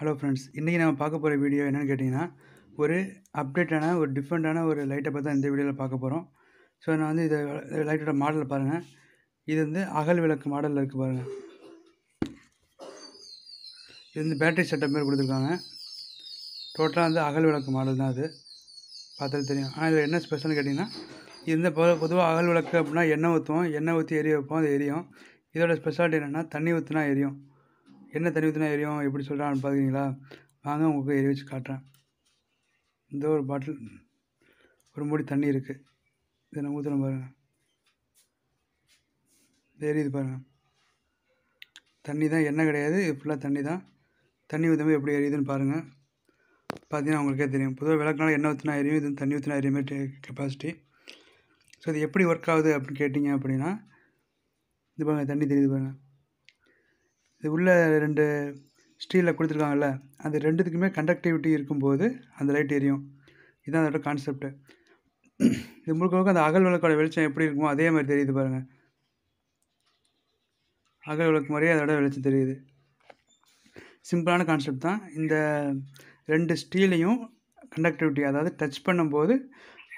Hello friends இன்றைக்கி நம்ம பார்க்க போகிற வீடியோ என்னென்னு கேட்டிங்கன்னா ஒரு அப்டேட்டான ஒரு டிஃப்ரெண்ட்டான ஒரு லைட்டை பார்த்தா இந்த வீடியோவில் பார்க்க போகிறோம் ஸோ நான் வந்து இதை லைட்டோட மாடல் பாருங்கள் இது வந்து அகல் விளக்கு மாடலில் இருக்குது பாருங்கள் இது வந்து பேட்டரி செட்டப் மாதிரி கொடுத்துருக்காங்க. டோட்டலாக வந்து அகல் விளக்கு மாடல் தான் அது. பார்த்தாலும் தெரியும். ஆனால் இதில் என்ன ஸ்பெஷல்னு கேட்டிங்கன்னா இது வந்து பொ பொதுவாக அகல் விளக்கு அப்படின்னா எண்ணெய் ஊற்றுவோம் எண்ணெய் ஊற்றி எரிய வைப்போம் அது எரியும். இதோட ஸ்பெஷாலிட்டி என்னென்னா தண்ணி ஊற்றினா எரியும். என்ன தண்ணி ஊற்றினா எரியும்? எப்படி சொல்கிறான்னு பார்க்குறீங்களா வாங்க உங்களுக்கு எரி வச்சு காட்டுறேன். இந்த ஒரு பாட்டில் ஒரு மூடி தண்ணி இருக்குது இதை நான் ஊற்றுறேன் பாருங்கள் இது எரியுது பாருங்கள் தண்ணி தான் எண்ணெய் கிடையாது. ஃபுல்லாக தண்ணி தான். தண்ணி ஊற்றும்போது எப்படி எரியுதுன்னு பாருங்கள் பார்த்தீங்கன்னா உங்களுக்கே தெரியும். பொதுவாக விளக்குனால எண்ணெய் ஊற்றினா எரியும் இது தண்ணி ஊற்றினா எரியுமே கெப்பாசிட்டி ஸோ இது எப்படி ஒர்க் ஆகுது அப்படின்னு கேட்டிங்க அப்படின்னா இது பாருங்கள் தண்ணி தெரியுது பாருங்கள் இது உள்ள ரெண்டு ஸ்டீலில் கொடுத்துருக்காங்கல்ல அது ரெண்டுத்துக்குமே கண்டக்டிவிட்டி இருக்கும்போது அந்த லைட் எரியும். இதுதான் அதோட கான்செப்ட்டு இது முழுக்க முழுக்க அந்த அகல் விளக்கோட வெளிச்சம் எப்படி இருக்குமோ அதே மாதிரி தெரியுது பாருங்கள் அகல் விளக்கு மாதிரியே அதோட வெளிச்சம் தெரியுது. சிம்பிளான கான்செப்ட் தான். இந்த ரெண்டு ஸ்டீலையும் கண்டக்டிவிட்டி அதாவது டச் பண்ணும்போது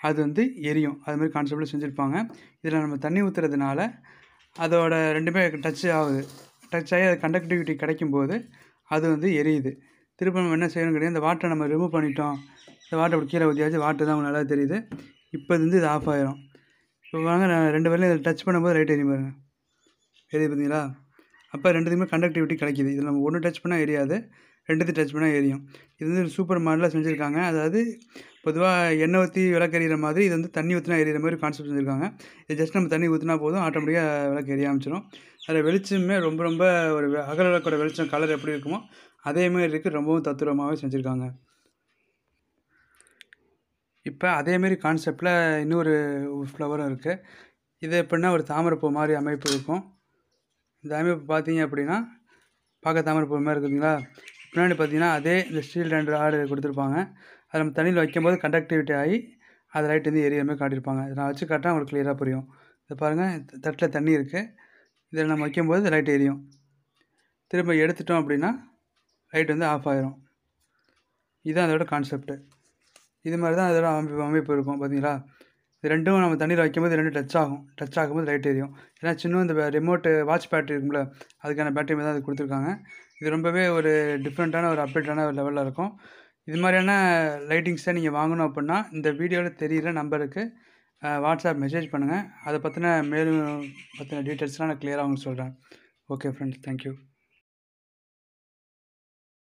அது வந்து எரியும். அது மாதிரி கான்செப்டில் செஞ்சுருப்பாங்க. இதில் நம்ம தண்ணி ஊற்றுறதுனால அதோட ரெண்டுமே டச் ஆகுது. டச் ஆகி அது கண்டக்டிவிட்டி கிடைக்கும்போது அது வந்து எரியுது. திரும்ப நம்ம என்ன செய்யணும் கிடையாது இந்த வாட்டரை நம்ம ரிமூவ் பண்ணிட்டோம். இந்த வாட்டர் அப்படி கீழே ஊற்றியாச்சு வாட்டர் தான் நல்லா தெரியுது. இப்போ வந்து இது ஆஃப் ஆயிரும். இப்போ வாங்க நான் ரெண்டு பேரில் இதில் டச் பண்ணும்போது லைட் எரியும் பாருங்க. எரியுது பார்த்தீங்களா அப்போ ரெண்டுத்துக்குமே கண்டக்டிவிட்டி கிடைக்கிது. இதில் நம்ம ஒன்று டச் பண்ணால் எரியாது ரெண்டுத்தையும் டச் பண்ணால் எரியும். இது வந்து சூப்பர் மாடலாக செஞ்சுருக்காங்க. அதாவது பொதுவாக எண்ணெய் ஊற்றி விளக்கு எரியிற மாதிரி இது வந்து தண்ணி ஊற்றினா எரியிற மாதிரி கான்செப்ட் செஞ்சுருக்காங்க இது ஜஸ்ட் நம்ம தண்ணி ஊற்றினா போதும் ஆட்டோமேட்டிக்காக விளக்கு எரிய ஆரம்பிச்சிடும் அதில் வெளிச்சமே ரொம்ப ரொம்ப ஒரு அகல விளக்கோட வெளிச்சம் கலர் எப்படி இருக்குமோ அதே மாதிரி இருக்குது ரொம்பவும் தத்துரமாகவே செஞ்சுருக்காங்க. இப்போ அதேமாரி கான்செப்டில் இன்னொரு ஃப்ளவரும் இருக்குது இது எப்படின்னா ஒரு தாமரைப்பூ மாதிரி அமைப்பு இருக்கும். இந்த அமைப்பு பார்த்தீங்க அப்படின்னா பார்க்க தாமரைப்பூ மாதிரி இருக்குதுங்களா பின்னாடி பார்த்தீங்கன்னா அதே இந்த ஸ்டீல் ரெண்டு ஆடு கொடுத்துருப்பாங்க. அதை நம்ம தண்ணியில் வைக்கும்போது கண்டக்டிவிட்டி ஆகி அது லைட் வந்து எரியிற மாதிரி காட்டியிருப்பாங்க. இதை நான் வச்சு காட்டினா உங்களுக்கு கிளியராக புரியும். இதை பாருங்கள் தட்டில் தண்ணி இருக்குது இதில் நம்ம வைக்கும்போது லைட் எரியும். திரும்ப எடுத்துட்டோம் அப்படின்னா லைட் வந்து ஆஃப் ஆயிரும். இதுதான் அதோட கான்செப்ட்டு இது மாதிரி தான் அதோட அமைப்பு அமைப்பு இருக்கும் பார்த்தீங்களா? இது ரெண்டும் நம்ம தண்ணியில் வைக்கும்போது ரெண்டும் டச் ஆகும். டச் ஆகும்போது லைட் எரியும். ஏன்னா சின்ன இந்த ரிமோட்டு வாட்ச் பேட்டரி இருக்கும்ல அதுக்கான பேட்டரி தான் அது கொடுத்துருக்காங்க. இது ரொம்பவே ஒரு டிஃப்ரெண்ட்டான ஒரு அப்டேட்டான ஒரு லெவலில் இருக்கும். இது மாதிரியான லைட்டிங்ஸை நீங்கள் வாங்கணும் அப்படின்னா இந்த வீடியோவில் தெரிகிற நம்பருக்கு வாட்ஸ்அப் மெசேஜ் பண்ணுங்கள் அதை பற்றின மேலும் பற்றின டீட்டெயில்ஸ்லாம் நான் கிளியராக உங்களுக்கு சொல்கிறேன் ஓகே ஃப்ரெண்ட்ஸ் தேங்க்யூ